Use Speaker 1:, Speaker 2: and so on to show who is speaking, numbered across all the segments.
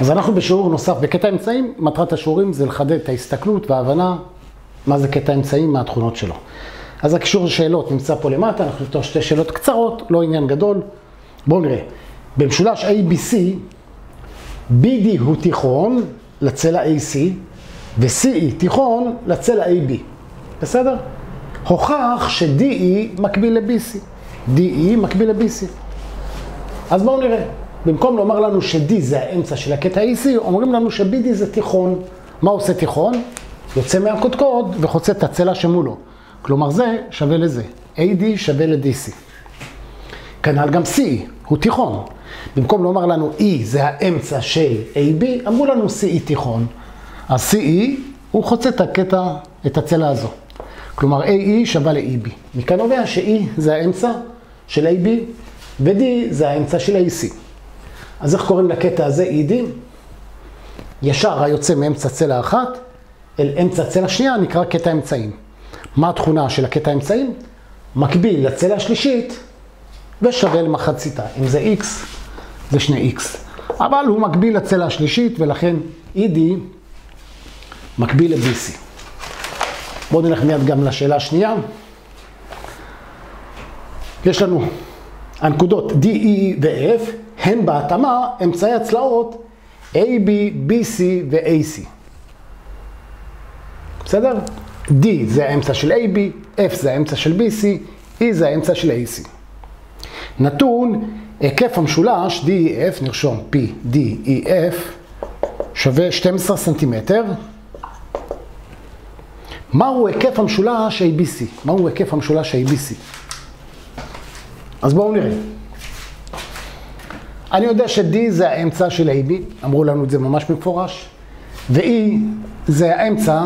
Speaker 1: אז אנחנו בשיעור נוסף בקטע אמצעים, מטרת השיעורים זה לחדד את ההסתכלות וההבנה מה זה קטע אמצעים, מה התכונות שלו. אז הקישור לשאלות נמצא פה למטה, אנחנו נפתור שתי שאלות קצרות, לא עניין גדול. בואו נראה. במשולש ABC, BD הוא תיכון לצלע AC, ו-CE תיכון לצלע AB. בסדר? הוכח ש-DE מקביל ל-BC. DE מקביל ל-BC. אז בואו נראה. במקום לומר לנו ש-D זה האמצע של הקטע AC, אומרים לנו ש-BD זה תיכון. מה עושה תיכון? יוצא מהקודקוד וחוצה את הצלע שמולו. כלומר זה שווה לזה. AD שווה ל-DC. כנ"ל גם C, הוא תיכון. במקום לומר לנו E זה האמצע של AB, אמרו לנו CE תיכון. אז CE הוא חוצה את הקטע, את הצלע הזו. כלומר AE שווה ל-EB. מכאן נובע ש-E זה האמצע של AB ו-D זה האמצע של AC. אז איך קוראים לקטע הזה ED? ישר היוצא מאמצע צלע אחת אל אמצע צלע שנייה נקרא קטע אמצעים. מה התכונה של הקטע אמצעים? מקביל לצלע השלישית ושווה למחציתה. אם זה X, זה שני X. אבל הוא מקביל לצלע השלישית ולכן ED מקביל ל-BC. בואו נלך מיד גם לשאלה השנייה. יש לנו הנקודות D, E ו-F, הן בהתאמה אמצעי הצלעות AB, BC ו-AC. בסדר? D זה האמצע של AB, F זה האמצע של BC, E זה האמצע של AC. נתון, היקף המשולש DEF, נרשום P, D, E, F, שווה 12 סנטימטר. מהו היקף המשולש ABC? מהו היקף המשולש ABC? אז בואו נראה. אני יודע ש-D זה האמצע של AB, אמרו לנו את זה ממש מפורש, ו-E זה האמצע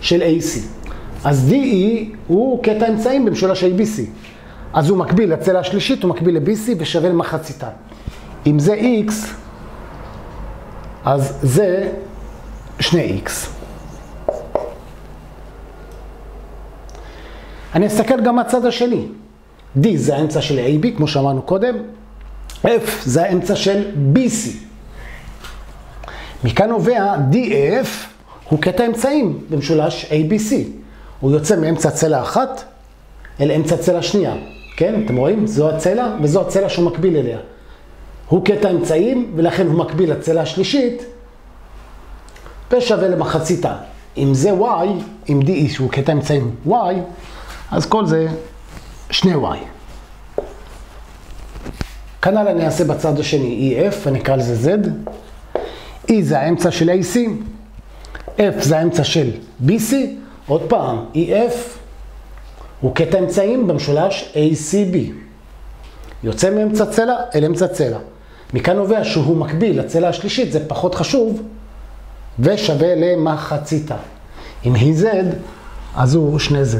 Speaker 1: של AC. אז DE הוא קטע אמצעים במשולש ABC. אז הוא מקביל לצלע השלישית, הוא מקביל ל-BC ושווה למחציתה. אם זה X, אז זה 2X. אני אסתכל גם מהצד השני. D זה האמצע של AB, כמו שאמרנו קודם. F זה האמצע של BC. מכאן נובע DF הוא קטע אמצעים במשולש ABC. הוא יוצא מאמצע צלע אחת אל אמצע צלע שנייה. כן, אתם רואים? זו הצלע וזו הצלע שהוא מקביל אליה. הוא קטע אמצעים ולכן הוא מקביל לצלע השלישית ושווה למחציתה. אם זה y, אם d שהוא קטע אמצעים y, אז כל זה שני y. כנ"ל אני אעשה בצד השני EF, אני אקרא לזה Z. E זה האמצע של AC, F זה האמצע של BC, עוד פעם, EF הוא קטע אמצעים במשולש ACB. יוצא מאמצע צלע אל אמצע צלע. מכאן נובע שהוא מקביל לצלע השלישית, זה פחות חשוב, ושווה למחציתה. אם היא Z, אז הוא שני Z.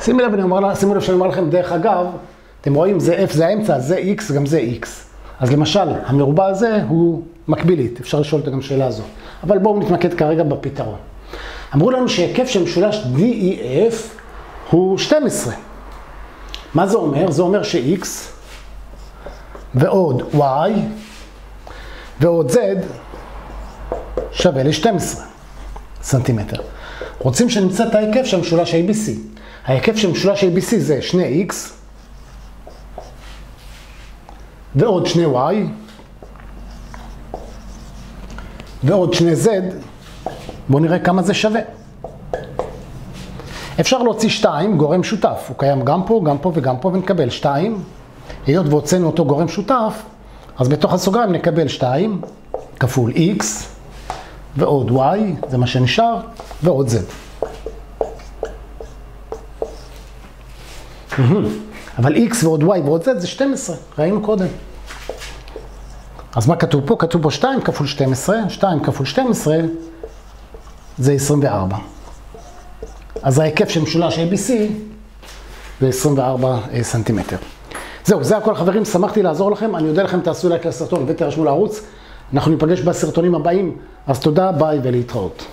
Speaker 1: שימו לב, אומר, שימו לב שאני אומר לכם, דרך אגב, אתם רואים, זה F זה האמצע, זה X, גם זה X. אז למשל, המרובע הזה הוא מקבילית, אפשר לשאול את גם שאלה הזו. אבל בואו נתמקד כרגע בפתרון. אמרו לנו שהיקף של משולש DEF הוא 12. מה זה אומר? זה אומר ש-X ועוד Y ועוד Z שווה ל-12 סנטימטר. רוצים שנמצא את ההיקף של משולש ABC. ההיקף של משולש ABC זה 2X ועוד 2Y ועוד 2Z. בואו נראה כמה זה שווה. אפשר להוציא 2, גורם שותף. הוא קיים גם פה, גם פה וגם פה, ונקבל 2. היות והוצאנו אותו גורם שותף, אז בתוך הסוגריים נקבל 2 כפול x ועוד y, זה מה שנשאר, ועוד z. אבל x ועוד y ועוד z זה 12, ראינו קודם. אז מה כתוב פה? כתוב פה 2 כפול 12, 2 כפול 12 זה 24. אז ההיקף של משולש ABC זה 24 סנטימטר. זהו, זה הכל חברים, שמחתי לעזור לכם, אני אודה לכם, תעשו לייק לסרטון ותירשמו לערוץ. אנחנו ניפגש בסרטונים הבאים, אז תודה, ביי ולהתראות.